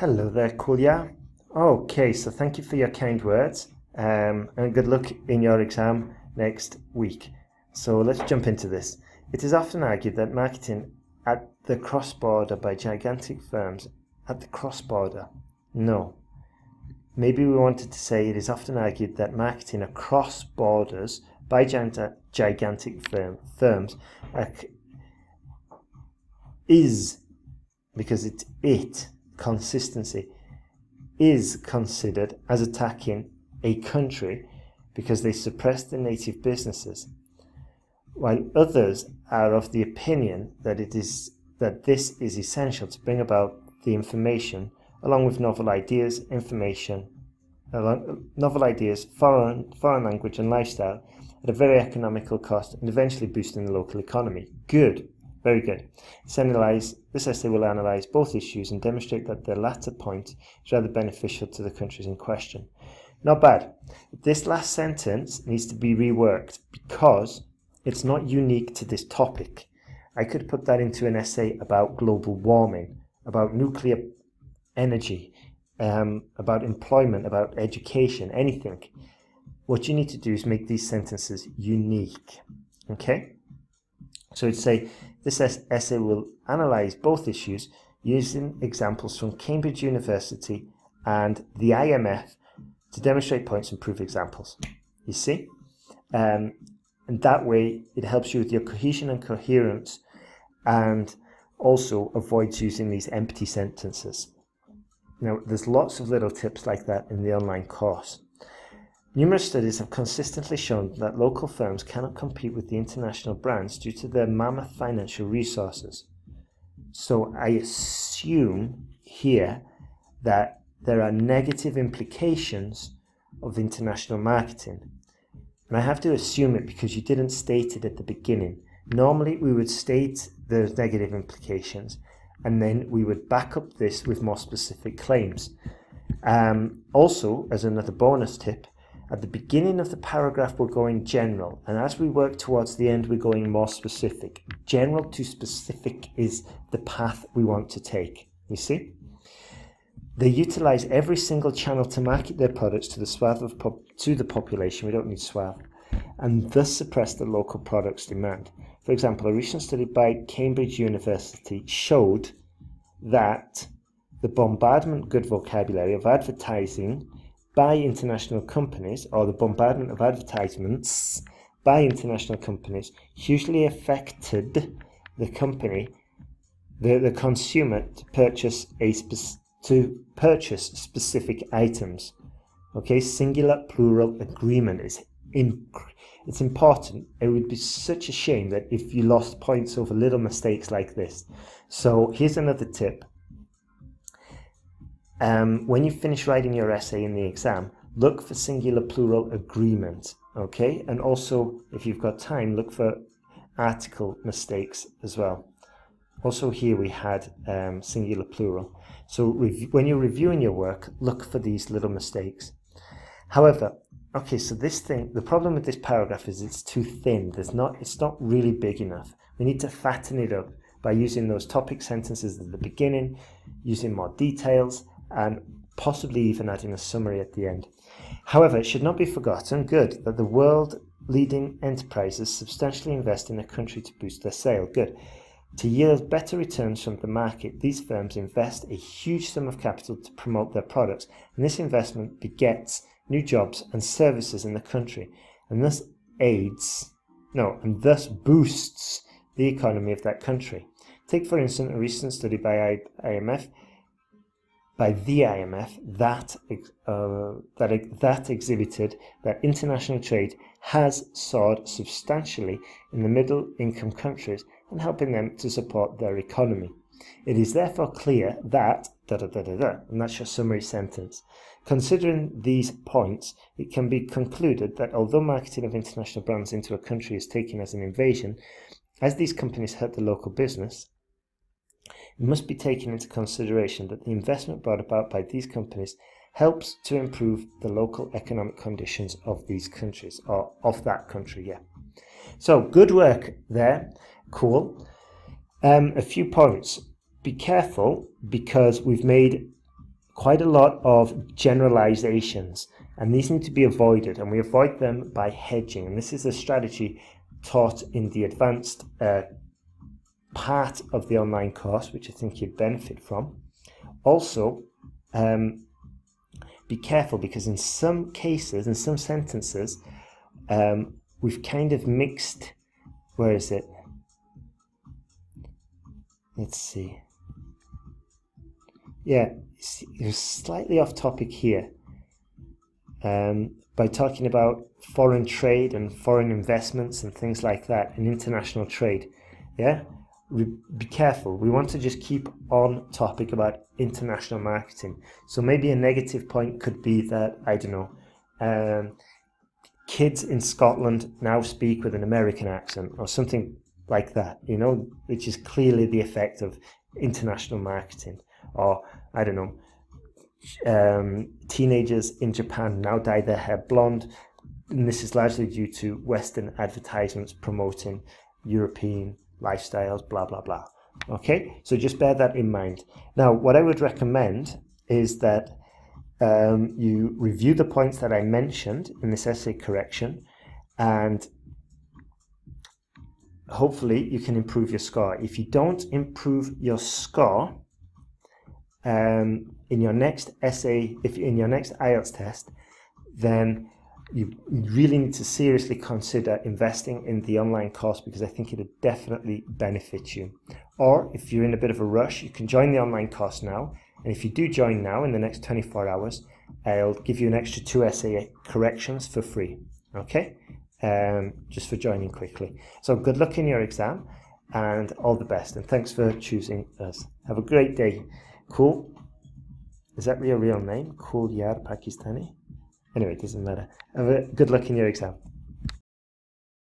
Hello there, Kulya. Okay, so thank you for your kind words um, and good luck in your exam next week. So let's jump into this. It is often argued that marketing at the cross border by gigantic firms at the cross border. No. Maybe we wanted to say it is often argued that marketing across borders by gigantic firm, firms is because it's it consistency is considered as attacking a country because they suppress the native businesses, while others are of the opinion that it is that this is essential to bring about the information along with novel ideas, information, novel ideas, foreign, foreign language and lifestyle at a very economical cost and eventually boosting the local economy. Good. Very good. This, analyze, this essay will analyse both issues and demonstrate that the latter point is rather beneficial to the countries in question. Not bad. This last sentence needs to be reworked because it's not unique to this topic. I could put that into an essay about global warming, about nuclear energy, um, about employment, about education, anything. What you need to do is make these sentences unique. Okay? So it'd say this essay will analyze both issues using examples from Cambridge University and the IMF to demonstrate points and prove examples. You see? Um, and that way it helps you with your cohesion and coherence and also avoids using these empty sentences. Now, there's lots of little tips like that in the online course. Numerous studies have consistently shown that local firms cannot compete with the international brands due to their mammoth financial resources. So I assume here that there are negative implications of international marketing. And I have to assume it because you didn't state it at the beginning. Normally, we would state the negative implications and then we would back up this with more specific claims. Um, also, as another bonus tip, at the beginning of the paragraph, we're going general, and as we work towards the end, we're going more specific. General to specific is the path we want to take. You see? They utilize every single channel to market their products to the swath of to the population. We don't need swath, and thus suppress the local products demand. For example, a recent study by Cambridge University showed that the bombardment good vocabulary of advertising by international companies or the bombardment of advertisements by international companies hugely affected the company, the, the consumer to purchase a spe- to purchase specific items. Okay, singular plural agreement is in, it's important. It would be such a shame that if you lost points over little mistakes like this. So here's another tip. Um, when you finish writing your essay in the exam, look for singular plural agreement, okay? And also, if you've got time, look for article mistakes as well. Also here we had um, singular plural. So when you're reviewing your work, look for these little mistakes. However, okay, so this thing, the problem with this paragraph is it's too thin. There's not, it's not really big enough. We need to fatten it up by using those topic sentences at the beginning, using more details, and possibly even adding a summary at the end. However, it should not be forgotten, good, that the world leading enterprises substantially invest in a country to boost their sale. Good. To yield better returns from the market, these firms invest a huge sum of capital to promote their products, and this investment begets new jobs and services in the country, and thus aids, no, and thus boosts the economy of that country. Take, for instance, a recent study by IMF by the IMF that, uh, that, that exhibited that international trade has soared substantially in the middle income countries and helping them to support their economy. It is therefore clear that, da da da da da, and that's your summary sentence. Considering these points, it can be concluded that although marketing of international brands into a country is taken as an invasion, as these companies hurt the local business, it must be taken into consideration that the investment brought about by these companies helps to improve the local economic conditions of these countries, or of that country, yeah. So, good work there. Cool. Um, a few points. Be careful because we've made quite a lot of generalizations, and these need to be avoided, and we avoid them by hedging. And this is a strategy taught in the advanced uh, part of the online course, which I think you'd benefit from. Also, um, be careful because in some cases, in some sentences, um, we've kind of mixed. Where is it? Let's see. Yeah, you're slightly off topic here. Um, by talking about foreign trade and foreign investments and things like that and international trade. Yeah, be careful. We want to just keep on topic about international marketing. So maybe a negative point could be that I don't know. Um, kids in Scotland now speak with an American accent or something like that, you know, which is clearly the effect of international marketing. Or, I don't know, um, teenagers in Japan now dye their hair blonde. And this is largely due to Western advertisements promoting European lifestyles, blah, blah, blah. Okay, so just bear that in mind. Now, what I would recommend is that um, you review the points that I mentioned in this essay correction and hopefully you can improve your score. If you don't improve your score um, in your next essay, if in your next IELTS test, then you really need to seriously consider investing in the online course because I think it'll definitely benefit you. Or if you're in a bit of a rush, you can join the online course now. And if you do join now in the next 24 hours, I'll give you an extra two essay corrections for free. Okay? Um, just for joining quickly. So good luck in your exam and all the best. And thanks for choosing us. Have a great day. Cool. Is that your real name? Cool Yar Pakistani? Anyway, it doesn't matter. Have a good luck in your exam.